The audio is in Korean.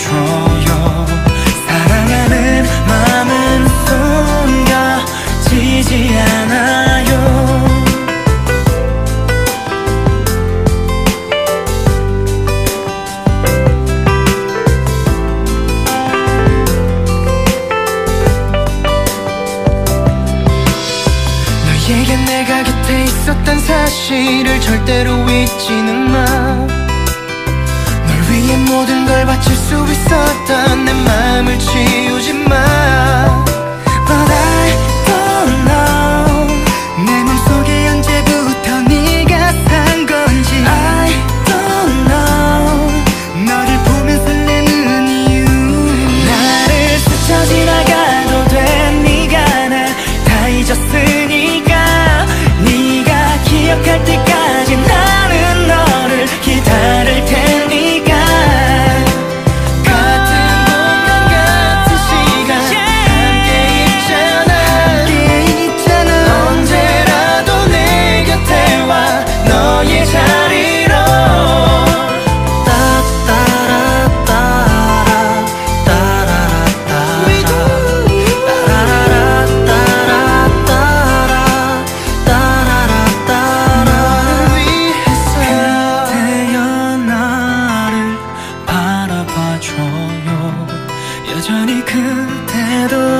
해줘요. 사랑하는 마음은 숨겨지지 않아요. 너에게 내가 곁에 있었던 사실을 절대로 잊지는 마. 나의 모든 걸 바칠 수 있어. 여전히 그대도